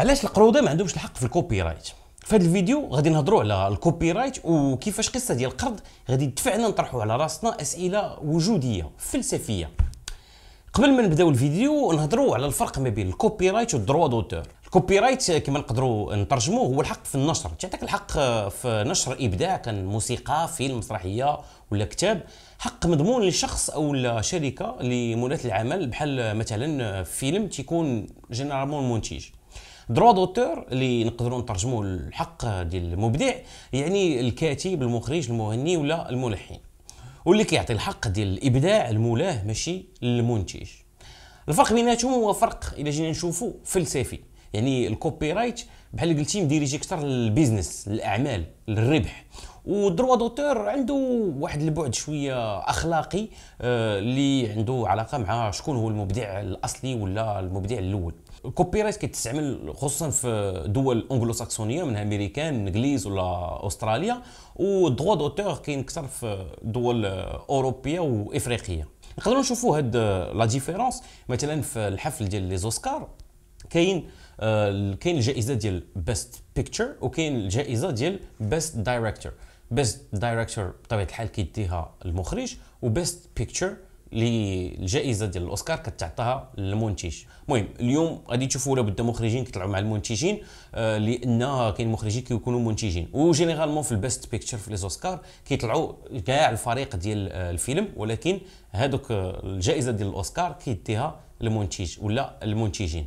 علاش القروده ما عندهمش الحق في ال copyright في هذا الفيديو غادي نهضروا على ال copyright وكيفاش قصة ديال القرد غادي تدفعنا نطرحوا على راسنا أسئلة وجودية فلسفية. قبل ما نبداو الفيديو نهضروا على الفرق ما بين ال copyright وال droit d'auteur ال copyright كما نقدروا نترجموه هو الحق في النشر. تعطيك الحق في نشر إبداع كان موسيقى فيلم مسرحية ولا كتاب. حق مضمون لشخص أو شركه لمنات العمل بحال مثلا فيلم تيكون généralement منتج droit d'auteur اللي نقدروا نترجموه الحق ديال المبدع يعني الكاتب المخرج المغني ولا الملحن. واللي كيعطي الحق ديال الإبداع لمولاه ماشي المنتج. الفرق بيناتهم هو فرق إلا جينا نشوفوا فلسفي. يعني ال copyright بحال قلتي م dirigé أكثر لل business للأعمال للربح. و droit d'auteur عنده واحد البعد شوية أخلاقي آه، اللي عنده علاقة مع شكون هو المبدع الأصلي ولا المبدع الأول. ال copyright كيتستعمل خصوصا في دول انجلو ساكسونيه من أمريكان إنجليز ولا أستراليا. و droit d'auteur كاين أكثر في دول أوروبية وإفريقية. نقدروا نشوفوا هاد la différence مثلا في الحفل ديال les Oscars. كاين آه، كاين الجائزة ديال best picture وكاين الجائزة ديال best director best director بطبيعة الحال كيديها المخرج و best picture الجائزة ديال الأوسكار كتعطاها للمنتج. المهم اليوم غادي تشوفوا لابد مخرجين كيطلعوا مع المنتجين آه لأن كاين مخرجين كيكونوا منتجين. و généralement في ال best picture في les Oscars كيطلعوا كاع الفريق ديال آه الفيلم ولكن هذوك الجائزة ديال الأوسكار كيديها المنتج ولا المنتجين.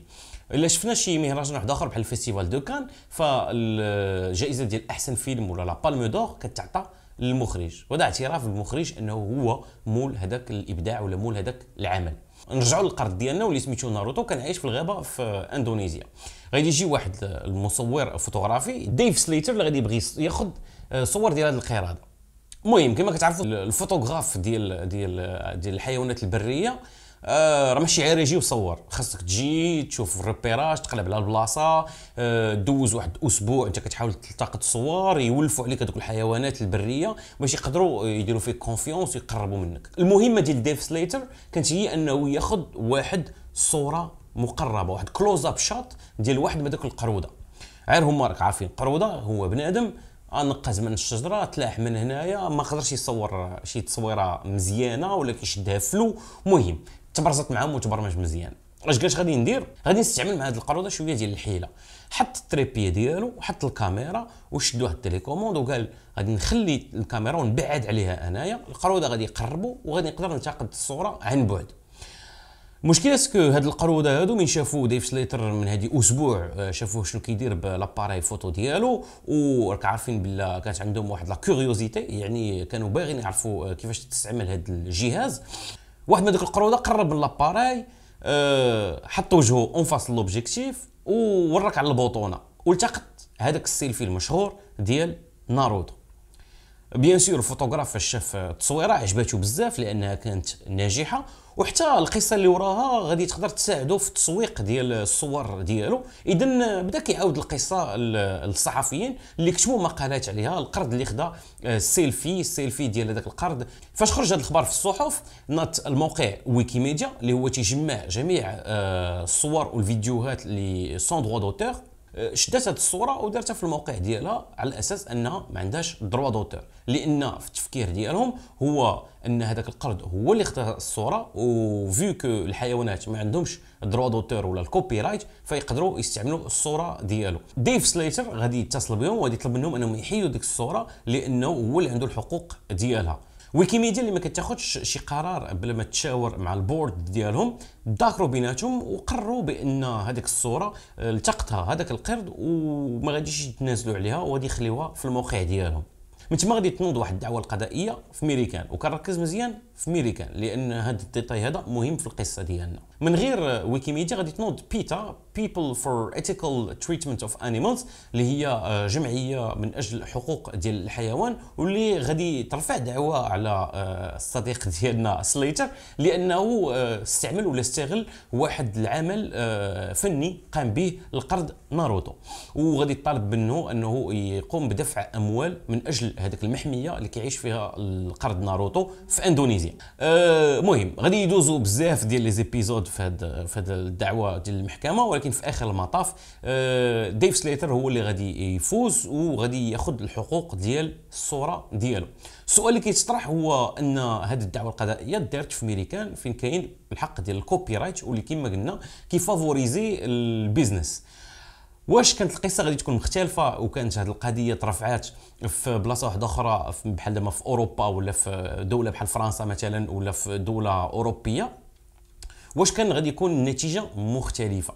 إلا شفنا شي مهرجان واحد آخر بحال ال festival de Cannes فالجائزة ديال أحسن فيلم ولا la Palme d'or كتعطى للمخرج وهذا اعتراف بالمخرج إنه هو مول هذاك الإبداع ولا مول هذاك العمل. نرجعوا للقرد ديالنا واللي سميتو ناروتو كان عايش في الغابة في اندونيسيا غادي يجي واحد المصور فوتوغرافي ديف سليتر اللي غادي يبغي ياخذ آه، صور ديال هذه القرده المهم كما كتعرفوا الفوتوغراف ديال ديال ديال الحيوانات البرية آه راه ماشي غير يجي وصور خاصك تجي تشوف ال repérage تقلب على البلاصة آه دوز واحد أسبوع أنت كتحاول تلتقط الصور يولفوا عليك هذوك الحيوانات البرية باش يقدروا يديروا فيك confiance ويقربوا منك. المهمة ديال ديف سليتر كانت هي أنه ياخذ واحد صورة مقربة واحد close-up shot ديال واحد من هذوك القرودة. غير هما راك عارفين قرودة هو بنادم نقز من الشجرة تلاح من هنايا ما قدرش يصور شي تصويرة مزيانة ولا كيشدها flou مهم. تبرزط معاهم وتبرمج مزيان. اش قالش غادي ندير غادي نستعمل مع هذه القروده شوية ديال الحيلة. حط ال trépied ديالو وحط الكاميرا وشد واحد ال télécommande وقال غادي نخلي الكاميرا ونبعد عليها أنايا. القروده غادي يقربوا وغادي نقدر نلتقط الصورة عن بعد. المشكلة c'est que هاد القروده هادو من شافوا ديف سليتر من هادي أسبوع آه، شافوه شنو كيدير ب l'appareil photo ديالو وراك عارفين بلا كانت عندهم واحد la curiosité يعني كانوا باغيين يعرفوا آه، كيفاش تستعمل هاد الجهاز. واحد من ديك القروده قرب من l'appareil أه حط وجهه en face l'objectif وورك على البوطونة. والتقط هذاك السيلفي المشهور ديال ناروتو. bien sûr ال photographe فاش شاف التصويره عجباتو بزاف لأنها كانت ناجحة وحتى القصة اللي وراها غادي تقدر تساعدو في التسويق ديال الصور ديالو. اذا بدا كيعاود القصة للصحفيين اللي كتبوا مقالات عليها. القرد اللي خدا ال selfie ال selfie ديال هذاك القرد. فاش خرج هذا الخبر في الصحف ناض الموقع ويكيميديا اللي هو تيجمع جميع آه، الصور والفيديوهات اللي sans droit d'auteur شدات هذه الصورة ودارتها في الموقع ديالها على أساس أنها ما عندهاش droit d'auteur. لأن في التفكير ديالهم هو أن هذاك القرد هو اللي اختار الصورة و vu que الحيوانات ما عندهمش droit d'auteur ولا ال copyright فيقدروا يستعملوا الصورة ديالو. ديف سليتر غادي يتصل بهم وغادي يطلب منهم أنهم يحيدوا ديك الصورة لأنه هو اللي عنده الحقوق ديالها. ويكيميديا اللي ما كتاخذش شي قرار بلا ما تشاور مع ال board ديالهم ذاكروا بيناتهم وقرروا بأن هذيك الصورة التقطها هذاك القرد وما غاديش يتنازلوا عليها وغادي يخليوها في الموقع ديالهم. من تما غادي تنوض واحد الدعوة القضائية في ميريكان وكنركز مزيان؟ في ميريكان لأن هذا ال détail هذا مهم في القصة ديالنا. من غير ويكيميديا غادي تنوض بيتا People for Ethical Treatment of Animals اللي هي آه، جمعية من أجل الحقوق ديال الحيوان واللي غادي ترفع دعوة على آه، الصديق ديالنا سليتر لأنه آه، استعمل ولا استغل واحد العمل فني قام به القرد ناروتو. وغادي يطالب منه أنه يقوم بدفع أموال من أجل هذيك المحمية اللي كيعيش فيها القرد ناروتو في اندونيسيا مزيان. المهم أه غادي يدوزوا بزاف ديال les épisodes في هاد في هاد الدعوة ديال المحكمة ولكن في آخر المطاف أه ديف سليتر هو اللي غادي يفوز وغادي ياخذ الحقوق ديال الصورة ديالو. السؤال اللي كيتطرح هو أن هذه الدعوة القضائية دارت في ميريكان فين كاين الحق ديال ال copyright واللي كما قلنا كي favoriser ال business. واش كانت القصة غادي تكون مختلفة وكانت هذه القضية ترفعات في بلاصة واحدة أخرى بحال دابا في أوروبا ولا في دولة بحال فرنسا مثلا ولا في دولة أوروبية؟ واش كان غادي يكون النتيجه مختلفة؟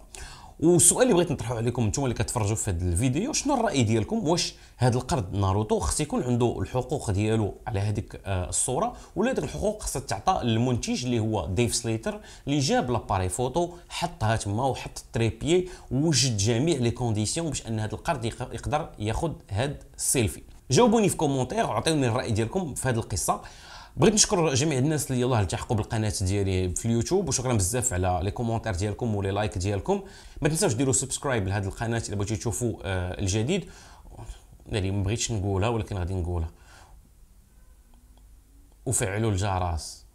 والسؤال اللي بغيت نطرحه عليكم نتوما اللي كتفرجوا في هذا الفيديو شنو الرأي ديالكم؟ واش هذا القرد ناروتو خص يكون عنده الحقوق ديالو على هذيك آه، الصورة ولا هذيك الحقوق خصها تعطى للمنتج اللي هو ديف سليتر اللي جاب l'appareil photo حطها تما وحط ال trépied ووجد جميع les conditions باش أن هذا القرد يقدر ياخذ هذا السيلفي. جاوبوني في commentaire وعطيوني الرأي ديالكم في هذه القصة. بغيت نشكر جميع الناس اللي يلاه التحقوا بالقناة ديالي في اليوتيوب وشكرا بزاف على les commentaires ديالكم و les likes ديالكم. ما تنساوش ديروا subscribe لهذه القناة إلا بغيتو تشوفوا آه الجديد. يعني ما بغيتش نقولها ولكن غادي نقولها. وفعلوا الجرس.